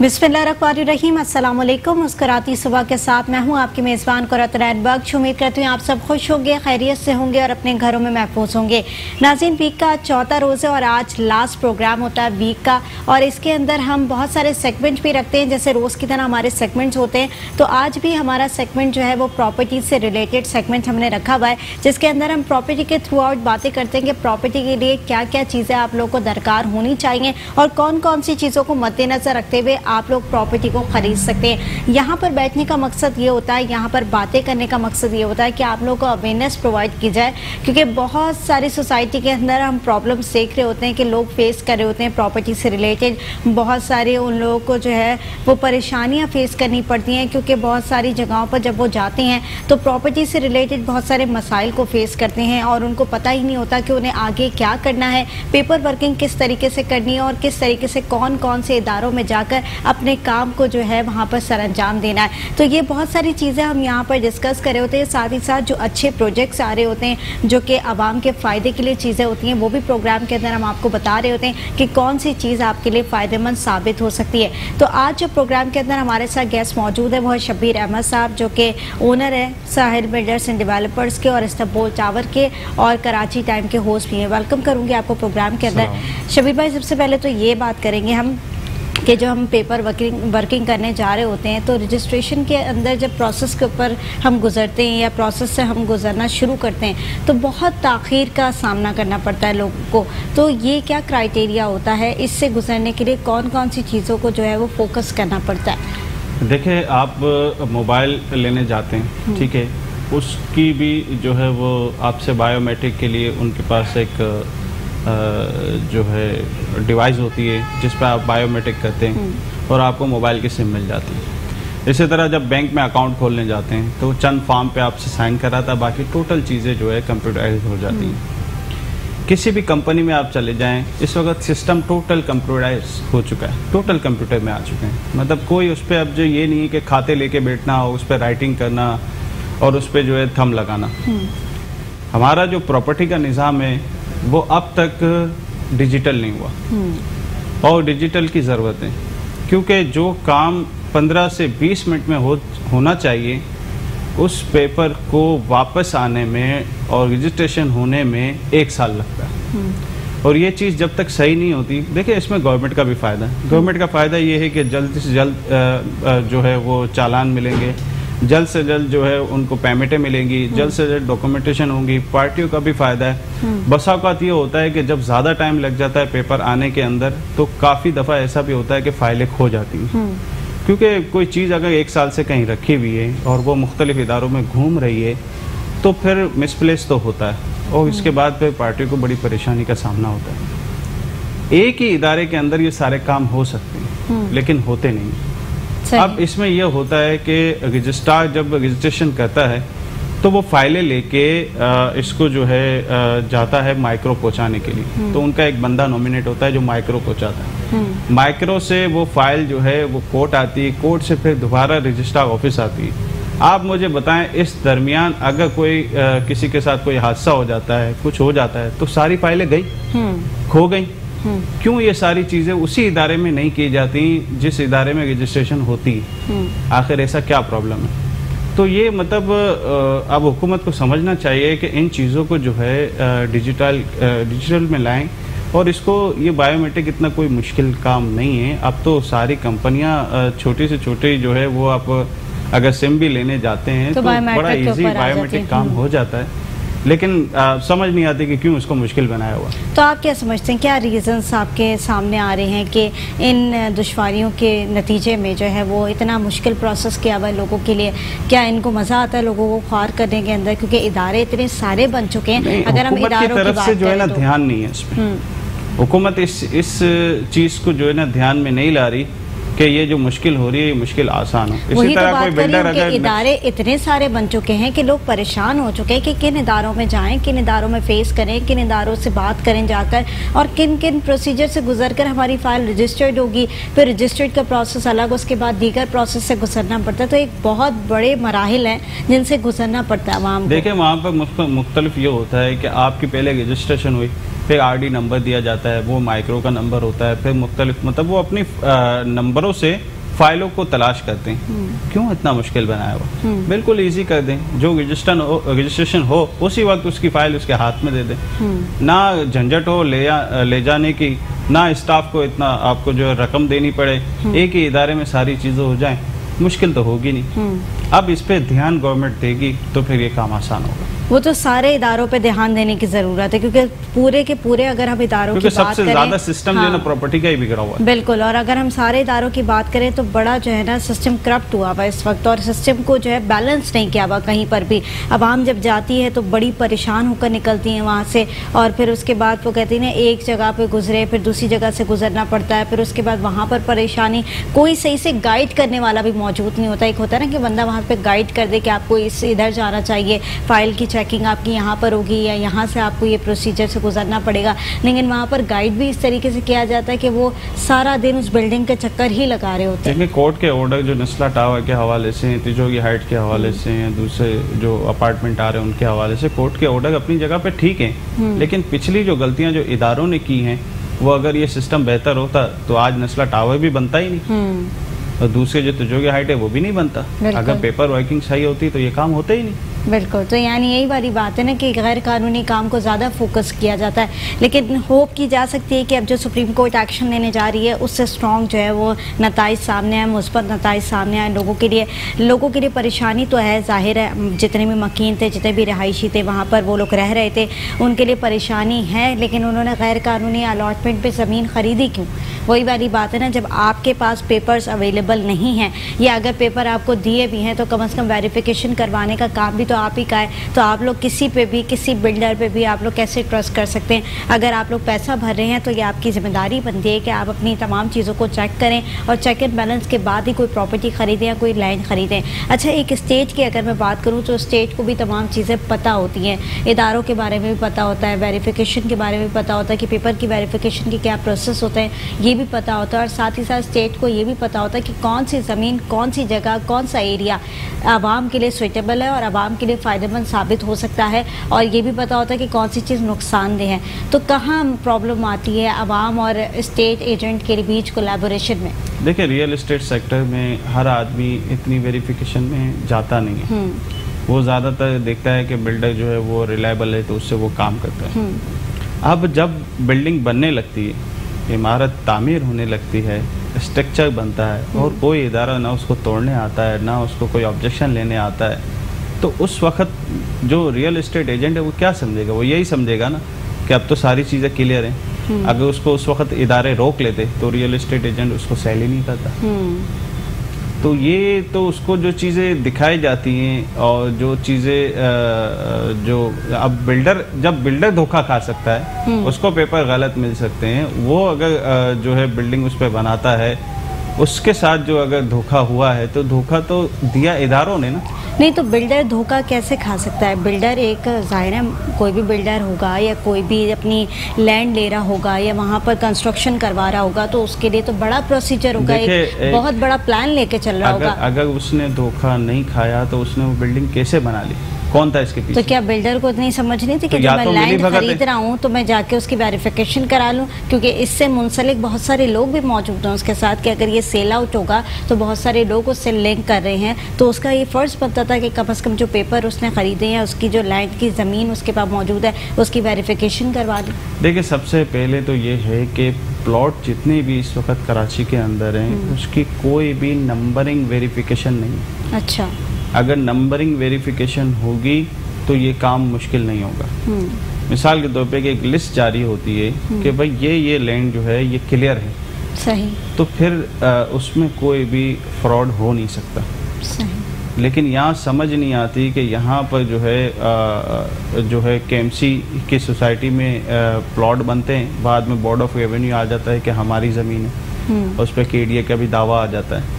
अस्सलाम वालेकुम मुस्कुराती सुबह के साथ मैं हूँ आपकी मेज़बान कुरतरैन बख्श। उम्मीद करती हूँ आप सब खुश होंगे, खैरियत से होंगे और अपने घरों में महफूज होंगे। नाजिन वीक का चौथा रोज़ है और आज लास्ट प्रोग्राम होता है वीक का। और इसके अंदर हम बहुत सारे सेगमेंट भी रखते हैं, जैसे रोज़ की तरह हमारे सेगमेंट्स होते हैं। तो आज भी हमारा सेगमेंट जो है वो प्रॉपर्टी से रिलेटेड सेगमेंट हमने रखा हुआ है, जिसके अंदर हम प्रॉपर्टी के थ्रू आउट बातें करते हैं कि प्रॉपर्टी के लिए क्या क्या चीज़ें आप लोग को दरकार होनी चाहिए और कौन कौन सी चीज़ों को मद्देनज़र रखते हुए आप लोग प्रॉपर्टी को खरीद सकते हैं। यहाँ पर बैठने का मकसद ये होता है, यहाँ पर बातें करने का मकसद ये होता है कि आप लोगों को अवेयरनेस प्रोवाइड की जाए, क्योंकि बहुत सारी सोसाइटी के अंदर हम प्रॉब्लम्स देख रहे होते हैं कि लोग फेस कर रहे होते हैं प्रॉपर्टी से रिलेटेड बहुत सारे उन लोगों को जो है, वो परेशानियाँ फेस करनी पड़ती हैं, क्योंकि बहुत सारी जगहों पर जब वो जाते हैं तो प्रॉपर्टी से रिलेटेड बहुत सारे मसाइल को फेस करते हैं और उनको पता ही नहीं होता कि उन्हें आगे क्या करना है। पेपर वर्किंग किस तरीके से करनी है और किस तरीके से कौन कौन से इदारों में जाकर अपने काम को जो है वहाँ पर सर अंजाम देना है। तो ये बहुत सारी चीज़ें हम यहाँ पर डिस्कस कर रहे होते हैं। साथ ही साथ जो अच्छे प्रोजेक्ट्स आ रहे होते हैं जो कि आवाम के फ़ायदे के लिए चीज़ें होती हैं वो भी प्रोग्राम के अंदर हम आपको बता रहे होते हैं कि कौन सी चीज़ आपके लिए फ़ायदेमंद साबित हो सकती है। तो आज जो प्रोग्राम के अंदर हमारे साथ गेस्ट मौजूद है वो है शब्बीर अहमद साहब जो कि ओनर है साहिल बिल्डर्स एंड डेवलपर्स के और इस्तांबुल टावर के और कराची टाइम के होस्ट भी हैं। वेलकम करूँगी आपको प्रोग्राम के अंदर। शबीर भाई सबसे पहले तो ये बात करेंगे हम कि जो हम पेपर वर्किंग वर्किंग करने जा रहे होते हैं तो रजिस्ट्रेशन के अंदर जब प्रोसेस के ऊपर हम गुजरते हैं या प्रोसेस से हम गुजरना शुरू करते हैं तो बहुत ताख़ीर का सामना करना पड़ता है लोगों को। तो ये क्या क्राइटेरिया होता है? इससे गुजरने के लिए कौन कौन सी चीज़ों को जो है वो फोकस करना पड़ता है? देखिए आप मोबाइल लेने जाते हैं हम्म। ठीक है? उसकी भी जो है वो आपसे बायोमेट्रिक के लिए उनके पास एक जो है डिवाइस होती है जिस पर आप बायोमेट्रिक करते हैं हम्म। और आपको मोबाइल की सिम मिल जाती है इसी तरह जब बैंक में अकाउंट खोलने जाते हैं तो चंद फॉर्म पे आपसे साइन कराता है बाकी टोटल चीज़ें जो है कंप्यूटराइज हो जाती हैं हम्म। किसी भी कंपनी में आप चले जाएँ इस वक्त सिस्टम टोटल कंप्यूटराइज हो चुका है टोटल कंप्यूटर में आ चुके हैं मतलब कोई उस पर अब जो ये नहीं है कि खाते लेके बैठना हो उस पर राइटिंग करना और उस पर जो है थम लगाना हम्म। हमारा जो प्रॉपर्टी का निज़ाम है वो अब तक डिजिटल नहीं हुआ हम्म। और डिजिटल की ज़रूरत है क्योंकि जो काम 15 से 20 मिनट में हो होना चाहिए उस पेपर को वापस आने में और रजिस्ट्रेशन होने में एक साल लगता है हम्म। और ये चीज़ जब तक सही नहीं होती देखिए इसमें गवर्नमेंट का भी फ़ायदा है गवर्नमेंट का फ़ायदा ये है कि जल्द से जल्द जो है वो चालान मिलेंगे जल्द से जल्द जो है उनको पेमेंटें मिलेंगी हम्म। जल्द से जल्द डॉक्यूमेंटेशन होंगी पार्टियों का भी फ़ायदा है। हम्म। बसा अवकात ये होता है कि जब ज़्यादा टाइम लग जाता है पेपर आने के अंदर तो काफ़ी दफ़ा ऐसा भी होता है कि फाइलें खो जाती हैं। हम्म। क्योंकि कोई चीज़ अगर एक साल से कहीं रखी हुई है और वो मुख्तलिफ़ इदारों में घूम रही है तो फिर मिसप्लेस तो होता है। और इसके बाद फिर पार्टियों को बड़ी परेशानी का सामना होता है। एक ही इदारे के अंदर ये सारे काम हो सकते हैं लेकिन होते नहीं। अब इसमें यह होता है कि रजिस्ट्रार जब रजिस्ट्रेशन करता है तो वो फाइलें लेके इसको जो है जाता है माइक्रो पहुँचाने के लिए। हम्म। तो उनका एक बंदा नॉमिनेट होता है जो माइक्रो पहुंचाता है। हम्म। माइक्रो से वो फ़ाइल जो है वो कोर्ट आती है। कोर्ट से फिर दोबारा रजिस्ट्रार ऑफ़िस आती है। आप मुझे बताएँ इस दरमियान अगर कोई आ, किसी के साथ कोई हादसा हो जाता है कुछ हो जाता है तो सारी फाइलें गई? हम्म। खो गई? क्यों ये सारी चीज़ें उसी इदारे में नहीं की जाती जिस इदारे में रजिस्ट्रेशन होती। आखिर ऐसा क्या प्रॉब्लम है? तो ये मतलब अब हुकूमत को समझना चाहिए कि इन चीज़ों को जो है डिजिटल डिजिटल में लाएँ और इसको ये बायोमेट्रिक इतना कोई मुश्किल काम नहीं है। अब तो सारी कंपनियाँ छोटी से छोटी जो है वो आप अगर सिम भी लेने जाते हैं तो, तो बड़ा इजी बायोमेट्रिक काम हो जाता है। लेकिन आ, समझ नहीं आती कि क्यों इसको मुश्किल बनाया हुआ। तो आप क्या समझते हैं क्या रीजंस आपके सामने आ रहे हैं कि इन दुश्वारियों के नतीजे में जो है वो इतना मुश्किल प्रोसेस किया हुआ है लोगों के लिए? क्या इनको मज़ा आता है लोगों को ख्वार करने के अंदर? क्योंकि इदारे इतने सारे बन चुके हैं। अगर हम इदारों की तरफ़ से जो है ना तो। ध्यान नहीं है इसमें। हम्म। हुकूमत इस इस चीज़ को जो है ना ध्यान में नहीं ला रही। कि ये जो मुश्किल हो रही है मुश्किल आसान हो। इसी तरह तो कोई बिल्डर अगर इदारे इतने सारे बन चुके हैं कि लोग परेशान हो चुके हैं कि किन इदारों में जाएँ किन इदारों में फेस करें किन इदारों से बात करें जाकर और किन किन प्रोसीजर से गुजर कर हमारी फ़ाइल रजिस्टर्ड होगी। फिर रजिस्टर्ड का प्रोसेस अलग उसके बाद दीगर प्रोसेस से गुजरना पड़ता है। तो एक बहुत बड़े मराहल हैं जिनसे गुजरना पड़ता है वहाँ देखिए वहाँ पर मुख्तलिफ़ ये होता है कि आपकी पहले रजिस्ट्रेशन हुई फिर आरडी नंबर दिया जाता है वो माइक्रो का नंबर होता है फिर मुख्तलिफ़ मतलब वो अपनी नंबरों से फाइलों को तलाश करते हैं। क्यों इतना मुश्किल बनाया हुआ? बिल्कुल इजी कर दें। जो रजिस्ट्रेशन हो रजिस्ट्रेशन हो उसी वक्त उसकी फ़ाइल उसके हाथ में दे दें। ना झंझट हो ले जा, ले जाने की ना स्टाफ को इतना आपको जो रकम देनी पड़े। एक ही इदारे में सारी चीज़ें हो जाएँ। मुश्किल तो होगी नहीं। अब इस पर ध्यान गवर्नमेंट देगी तो फिर ये काम आसान होगा। वो तो सारे इदारों पे ध्यान देने की ज़रूरत है क्योंकि पूरे के पूरे अगर हम इदारों की बात सबसे करें ज़्यादा सिस्टम जो ना हाँ, प्रॉपर्टी का ही बिगड़ा हुआ है। बिल्कुल और अगर हम सारे इदारों की बात करें तो बड़ा जो है ना सिस्टम करप्ट हुआ हुआ इस वक्त और सिस्टम को जो है बैलेंस नहीं किया हुआ कहीं पर भी। अब आम जब जाती है तो बड़ी परेशान होकर निकलती है वहाँ से और फिर उसके बाद वो कहती है ना एक जगह पे गुजरे फिर दूसरी जगह से गुजरना पड़ता है फिर उसके बाद वहाँ पर परेशानी। कोई सही से गाइड करने वाला भी मौजूद नहीं होता। एक होता है ना कि बंदा वहाँ पे गाइड कर दे कि आपको इस इधर जाना चाहिए फ़ाइल की चेकिंग आपकी यहाँ पर होगी या यहाँ से आपको ये प्रोसीजर से गुजरना पड़ेगा। लेकिन वहाँ पर गाइड भी इस तरीके से किया जाता है कि वो सारा दिन उस बिल्डिंग के चक्कर ही लगा रहे होते हैं। कोर्ट के ऑर्डर जो नस्ला टावर के हवाले से हैं तिजोरी हाइट के हवाले से हैं दूसरे जो अपार्टमेंट आ रहे हैं उनके हवाले से कोर्ट के ऑर्डर अपनी जगह पे ठीक है। लेकिन पिछली जो गलतियाँ जो इदारों ने की हैं वो अगर ये सिस्टम बेहतर होता तो आज नस्ला टावर भी बनता ही नहीं। हम्म। और दूसरे जो तिजोरी हाइट है वो भी नहीं बनता। अगर पेपर वर्किंग सही होती तो ये काम होता ही नहीं। बिल्कुल। तो यानी यही वाली बात है ना कि गैर कानूनी काम को ज़्यादा फोकस किया जाता है। लेकिन होप की जा सकती है कि अब जो सुप्रीम कोर्ट एक्शन लेने जा रही है, उससे स्ट्रॉन्ग जो है वो नतज सामने आए मुस्बत नतज सामने आए लोगों के लिए। लोगों के लिए परेशानी तो है, ज़ाहिर है जितने भी मकीन थे, जितने भी रिहायशी थे, वहाँ पर वो लोग रह रहे थे, उनके लिए परेशानी है, लेकिन उन्होंने गैर कानूनी अलाटमेंट पर ज़मीन खरीदी क्यों? वही वाली बात है ना, जब आपके पास पेपर्स अवेलेबल नहीं हैं, या अगर पेपर आपको दिए भी हैं तो कम अज़ कम वेरीफिकेशन करवाने का काम भी तो आप ही का है तो आप लोग किसी पे भी, किसी बिल्डर पे भी आप लोग कैसे ट्रस्ट कर सकते हैं? अगर आप लोग पैसा भर रहे हैं तो ये आपकी ज़िम्मेदारी बनती है कि आप अपनी तमाम चीज़ों को चेक करें और चेक एंड बैलेंस के बाद ही कोई प्रॉपर्टी खरीदें या कोई लैंड खरीदें। अच्छा एक स्टेज की अगर मैं बात करूँ तो स्टेट को भी तमाम चीज़ें पता होती हैं। इदारों के बारे में भी पता होता है वेरीफिकेशन के बारे में भी पता होता है कि पेपर की वेरीफिकेशन के क्या प्रोसेस होते हैं, ये भी पता होता है। और साथ ही साथ स्टेट को ये भी पता होता है कि कौन सी ज़मीन, कौन सी जगह, कौन सा एरिया आवाम के लिए सुइटेबल है और आवाम के लिए फ़ायदेमंद साबित हो सकता है और ये भी पता होता है कि कौन सी चीज़ नुकसानदेह है। तो कहाँ प्रॉब्लम आती है आवाम और स्टेट एजेंट के बीच कोलेबोरेशन में? देखिए रियल एस्टेट सेक्टर में हर आदमी इतनी वेरिफिकेशन में जाता नहीं है। हम्म। वो ज़्यादातर देखता है कि बिल्डर जो है वो रिलायबल है तो उससे वो काम करता है। हम्म। अब जब बिल्डिंग बनने लगती है इमारत तामीर होने लगती है स्ट्रक्चर बनता है और कोई इदारा ना उसको तोड़ने आता है ना उसको कोई ऑब्जेक्शन लेने आता है तो उस वक्त जो रियल इस्टेट एजेंट है वो क्या समझेगा? वो यही समझेगा ना कि अब तो सारी चीज़ें क्लियर हैं। अगर उसको उस वक्त इदारे रोक लेते तो रियल इस्टेट एजेंट उसको सेल ही नहीं करता। हम्म। तो ये तो उसको जो चीज़ें दिखाई जाती हैं और जो चीज़ें जो अब बिल्डर जब बिल्डर धोखा खा सकता है उसको पेपर गलत मिल सकते हैं। वो अगर जो है बिल्डिंग उस पर बनाता है उसके साथ जो अगर धोखा हुआ है तो धोखा तो दिया इदारों ने ना? नहीं तो बिल्डर धोखा कैसे खा सकता है? बिल्डर एक ज़ाहिर है कोई भी बिल्डर होगा या कोई भी अपनी लैंड ले रहा होगा या वहाँ पर कंस्ट्रक्शन करवा रहा होगा तो उसके लिए तो बड़ा प्रोसीजर होगा एक एक- बहुत बड़ा प्लान लेके चल रहा अगर होगा। अगर उसने धोखा नहीं खाया तो उसने वो बिल्डिंग कैसे बना ली? कौन था इसके पीछे? तो क्या बिल्डर को इतनी समझ नहीं थी कि तो जब मैं तो लैंड खरीद रहा हूँ तो मैं जाके उसकी वेरिफिकेशन करा लूँ? क्योंकि इससे मुंसलिक बहुत सारे लोग भी मौजूद हैं उसके साथ कि अगर ये सेल आउट होगा तो बहुत सारे लोग उससे लिंक कर रहे हैं। तो उसका ये फ़र्ज़ बनता था कि कम अज़ कम जो पेपर उसने ख़रीदे हैं उसकी जो लैंड की ज़मीन उसके पास मौजूद है उसकी वेरिफिकेशन करवा दी। देखिए सबसे पहले तो ये है कि प्लॉट जितने भी इस वक्त कराची के अंदर हैं उसकी कोई भी नंबरिंग वेरिफिकेशन नहीं अच्छा। अगर नंबरिंग वेरिफिकेशन होगी तो ये काम मुश्किल नहीं होगा। हम्म। मिसाल के तौर पे कि एक लिस्ट जारी होती है कि भाई ये ये लैंड जो है ये क्लियर है। सही। तो फिर अ, उसमें कोई भी फ्रॉड हो नहीं सकता। सही। लेकिन यहाँ समझ नहीं आती कि यहाँ पर जो है अ, जो है केएमसी की सोसाइटी में प्लॉट बनते हैं। बाद में बोर्ड ऑफ़ रेवेन्यू आ जाता है कि हमारी ज़मीन है। हम्म। उस पर के का भी दावा आ जाता है। हम्म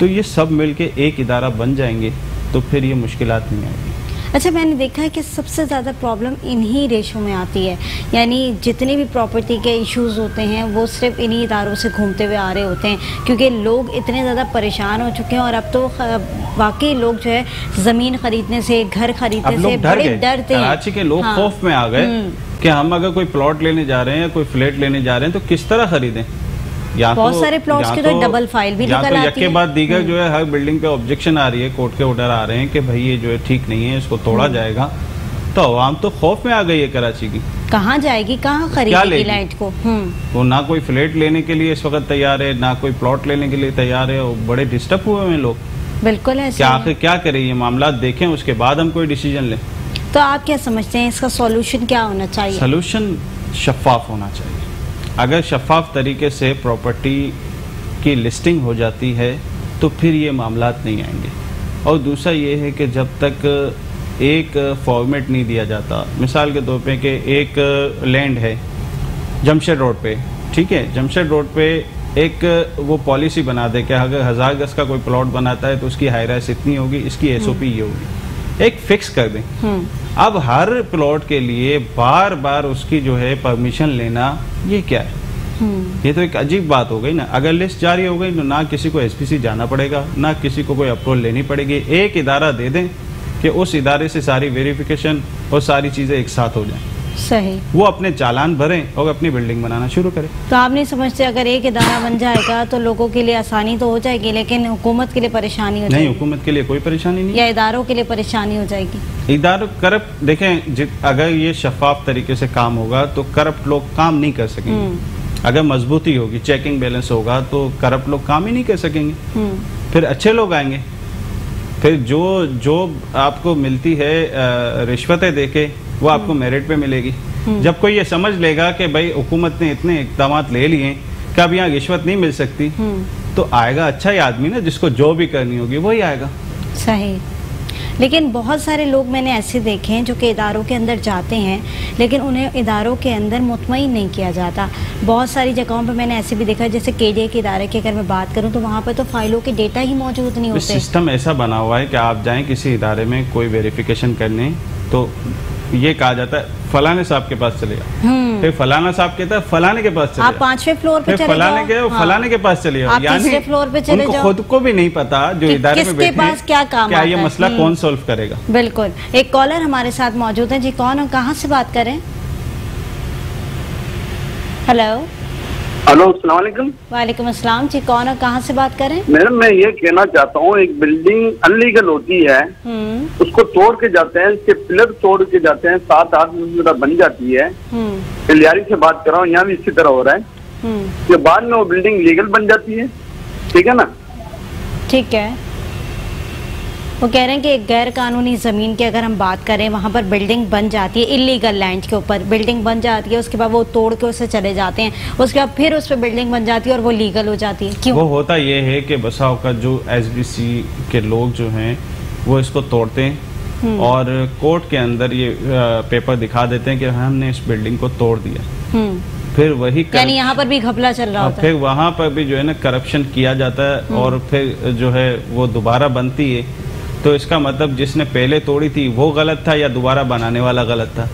तो ये सब मिलके एक इदारा बन जाएँगे तो फिर ये मुश्किल नहीं आएगी। अच्छा मैंने देखा है कि सबसे ज़्यादा प्रॉब्लम इन्हीं रेशों में आती है। यानी जितने भी प्रॉपर्टी के इश्यूज़ होते हैं वो सिर्फ़ इन्हीं इदारों से घूमते हुए आ रहे होते हैं क्योंकि लोग इतने ज़्यादा परेशान हो चुके हैं और अब तो वाकई लोग जो है ज़मीन खरीदने से घर खरीदने से बड़े डरते हैं। कराची के लोग हाँ। खौफ में आ गए हम्म। कि हम अगर कोई प्लॉट लेने जा रहे हैं कोई फ्लैट लेने जा रहे हैं तो किस तरह खरीदें? या बहुत तो, सारे प्लॉट्स के तो डबल फ़ाइल भी निकल तो आती के बाद दीगर जो है हर बिल्डिंग पे ऑब्जेक्शन आ रही है कोर्ट के ऑर्डर आ रहे हैं कि भाई ये जो है ठीक नहीं है इसको तोड़ा हम्म। जाएगा। तो आवाम तो खौफ में आ गई है कराची की। कहाँ जाएगी? कहाँ खरीदेगी लैंड को? हम्म। वो ना कोई फ्लैट लेने के लिए इस वक्त तैयार है ना कोई प्लॉट लेने के लिए तैयार है बड़े डिस्टर्ब हुए हैं लोग। बिल्कुल है क्या आखिर क्या करें ये मामला देखें उसके बाद हम कोई डिसीज़न लें। तो आप क्या समझते हैं इसका सॉल्यूशन क्या होना चाहिए? सोल्यूशन शफाफ होना चाहिए। अगर शफाफ तरीके से प्रॉपर्टी की लिस्टिंग हो जाती है तो फिर ये मामला नहीं आएँगे। और दूसरा ये है कि जब तक एक फॉर्मेट नहीं दिया जाता मिसाल के तौर पे कि एक लैंड है जमशेद रोड पे ठीक है? जमशेद रोड पे एक वो पॉलिसी बना दे कि अगर हज़ार गज का कोई प्लॉट बनाता है तो उसकी हाई राइस इतनी होगी इसकी एसओपी ये होगी। एक फिक्स कर दें। हम्म। अब हर प्लॉट के लिए बार बार उसकी जो है परमिशन लेना ये क्या है? हम्म। ये तो एक अजीब बात हो गई ना। अगर लिस्ट जारी हो गई तो ना किसी को एसपीसी जाना पड़ेगा ना किसी को कोई अप्रूवल लेनी पड़ेगी। एक इदारा दे दें कि उस इदारे से सारी वेरिफिकेशन और सारी चीज़ें एक साथ हो जाएँ। सही। वो अपने चालान भरें और अपनी बिल्डिंग बनाना शुरू करें। तो आप नहीं समझते अगर एक इदारा बन जाएगा तो लोगों के लिए आसानी तो हो जाएगी लेकिन हुकूमत के लिए परेशानी हो नहीं हुकूमत के लिए कोई परेशानी नहीं। या इदारों के लिए परेशानी हो जाएगी। इदारों करप्ट देखें अगर ये शफाफ तरीके से काम होगा तो करप्ट लोग काम नहीं कर सकेंगे। हम्म। अगर मजबूती होगी चेकिंग बैलेंस होगा तो करप्ट लोग काम ही नहीं कर सकेंगे। हम्म। फिर अच्छे लोग आएँगे। फिर जो जो आपको मिलती है रिश्वतें देके वो आपको मेरिट हम्म। पे मिलेगी। हम्म। जब कोई ये समझ लेगा कि भाई हुकूमत ने इतने इकदाम ले लिए कि अब यहाँ रिश्वत नहीं मिल सकती तो आएगा अच्छा ही आदमी ना जिसको जो भी करनी होगी वही आएगा। सही। लेकिन बहुत सारे लोग मैंने ऐसे देखे हैं जो कि इदारों के अंदर जाते हैं लेकिन उन्हें इदारों के अंदर मुतमिन नहीं किया जाता। बहुत सारी जगहों पर मैंने ऐसे भी देखा जैसे के डी के इदारे की अगर मैं बात करूँ तो वहाँ पर तो फाइलों के डेटा ही मौजूद नहीं होते। सिस्टम ऐसा बना हुआ है कि आप जाएँ किसी इदारे में कोई वेरिफिकेशन करने तो ये कहा जाता है फलाने साहब के पास चले जाओ। हम्म। फिर फलाना साहब कहता है फलाने के पास चले आप पांचवे फ्लोर पे चले फलाने के हाँ। फलाने के पास चले जाओ। यानी फ्लोर पे चले जाओ। खुद को भी नहीं पता जो इधारे में बैठे पास क्या काम क्या ये मसला हम्म। कौन सोल्व करेगा? बिल्कुल। एक कॉलर हमारे साथ मौजूद है। जी कौन और कहाँ से बात करें? हेलो? हेलो सलामकुम वालेकुम। अस्सलाम जी कौन और कहाँ से बात करें मैडम मैं ये कहना चाहता हूँ एक बिल्डिंग अनलीगल होती है हम्म। उसको तोड़ के जाते हैं इसके पिलर तोड़ के जाते हैं सात आठ मंजिला बन जाती है। कल्यारी हम्म। से बात कर रहा हूँ यहाँ भी इसी तरह हो रहा है। कि बाद में वो बिल्डिंग लीगल बन जाती है ठीक है ना? ठीक है। वो कह रहे हैं कि गैर कानूनी ज़मीन की अगर हम बात करें वहाँ पर बिल्डिंग बन जाती है इलीगल लैंड के ऊपर। बिल्डिंग बन जाती है उसके बाद वो तोड़ के उसे चले जाते हैं। उसके बाद फिर उस पर बिल्डिंग बन जाती है और वो लीगल हो जाती है। क्यों? वो होता ये है कि बसाओ का जो एस के लोग जो हैं वो इसको तोड़ते हैं हम्म। और कोर्ट के अंदर ये पेपर दिखा देते हैं कि हमने इस बिल्डिंग को तोड़ दिया। हम्म। फिर वही यानी यहाँ पर भी घपला चल रहा होता फिर वहाँ पर भी जो है ना करप्शन किया जाता है हम्म। और फिर जो है वो दोबारा बनती है। तो इसका मतलब जिसने पहले तोड़ी थी, वो गलत था या दोबारा बनाने वाला गलत था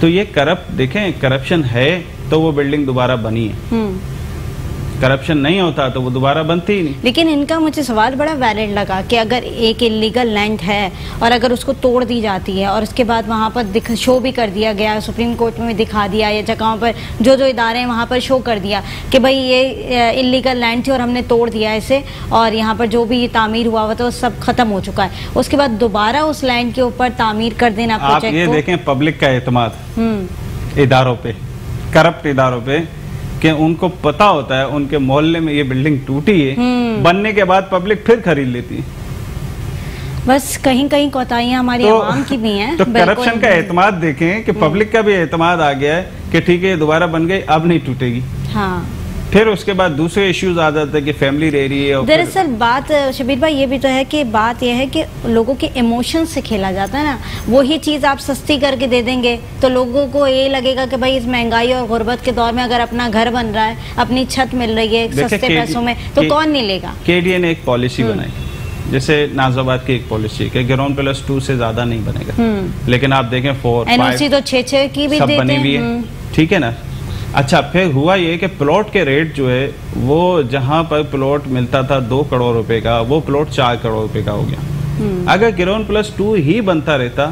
तो ये करप्ट देखें, करप्शन है तो वो बिल्डिंग दोबारा बनी है हम्म। करप्शन नहीं होता तो वो दोबारा बनती ही नहीं। लेकिन इनका मुझे सवाल बड़ा वैलिड लगा कि अगर एक इलीगल लैंड है और अगर उसको तोड़ दी जाती है और उसके बाद वहाँ पर दिख शो भी कर दिया गया सुप्रीम कोर्ट में भी दिखा दिया या जगहों पर जो जो इदारे हैं वहाँ पर शो कर दिया कि भाई ये इलीगल लैंड थी और हमने तोड़ दिया इसे और यहाँ पर जो भी तामीर हुआ हुआ था वो सब खत्म हो चुका है। उसके बाद दोबारा उस लैंड के ऊपर तामीर कर देना आप ये देखें पब्लिक का एतमाद हम्म। इदारों पे करप्ट इदारों पे कि उनको पता होता है उनके मोहल्ले में ये बिल्डिंग टूटी है। हम्म। बनने के बाद पब्लिक फिर खरीद लेती है। बस कहीं कहीं कोताहियाँ हमारी तो, आवाम की भी हैं तो करप्शन का एतमाद देखें कि पब्लिक हम्म। का भी एतमाद आ गया है कि ठीक है दोबारा बन गई अब नहीं टूटेगी। हाँ। फिर उसके बाद दूसरे इश्यूज़ आ जाते हैं कि फैमिली रह रही है दरअसल बात शबीर भाई ये भी तो है कि बात यह है कि लोगों के इमोशन से खेला जाता है ना। वही चीज़ आप सस्ती करके दे देंगे तो लोगों को ये लगेगा कि भाई इस महँगाई और गुर्बत के दौर में अगर अपना घर बन रहा है अपनी छत मिल रही है सस्ते पैसों में तो कौन नहीं लेगा के ने एक पॉलिसी हम्म। बनाई। जैसे नाजाबाद की एक पॉलिसी है गिरोन प्लस टू से ज़्यादा नहीं बनेगा। हम्म। लेकिन आप देखें फोर एनओसी तो छह छह की भी बनी हुई है। हम्म। ठीक है ना? अच्छा फिर हुआ ये कि प्लॉट के रेट जो है वो जहाँ पर प्लॉट मिलता था दो करोड़ रुपए का वो प्लॉट चार करोड़ रुपए का हो गया। हम्म। अगर गिरोन प्लस टू ही बनता रहता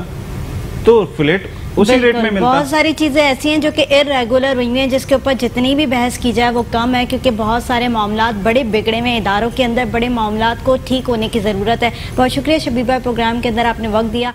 तो फ्लैट उसी रेट में मिलता। बहुत सारी चीज़ें ऐसी हैं जो कि इरेगुलर हुई हैं जिसके ऊपर जितनी भी बहस की जाए वो कम है क्योंकि बहुत सारे मामला बड़े बिगड़े हुए इदारों के अंदर बड़े मामला को ठीक होने की ज़रूरत है। बहुत शुक्रिया शबीबा प्रोग्राम के अंदर आपने वक्त दिया।